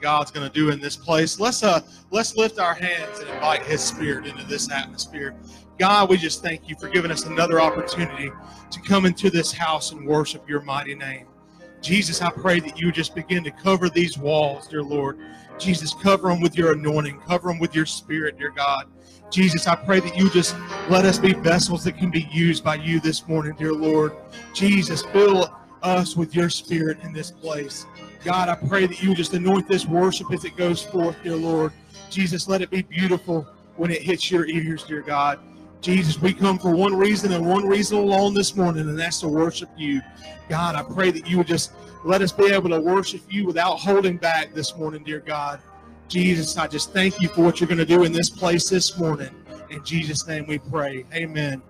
God's going to do in this place. Let's uh let's lift our hands and invite His Spirit into this atmosphere. God, we just thank you for giving us another opportunity to come into this house and worship your mighty name. Jesus, I pray that you just begin to cover these walls, dear Lord. Jesus, cover them with your anointing, cover them with your spirit, dear God. Jesus, I pray that you just let us be vessels that can be used by you this morning, dear Lord. Jesus, fill us with your spirit in this place. God, I pray that you just anoint this worship as it goes forth, dear Lord. Jesus, let it be beautiful when it hits your ears, dear God. Jesus, we come for one reason and one reason alone this morning, and that's to worship you. God, I pray that you would just let us be able to worship you without holding back this morning, dear God. Jesus, I just thank you for what you're going to do in this place this morning. In Jesus' name we pray. Amen.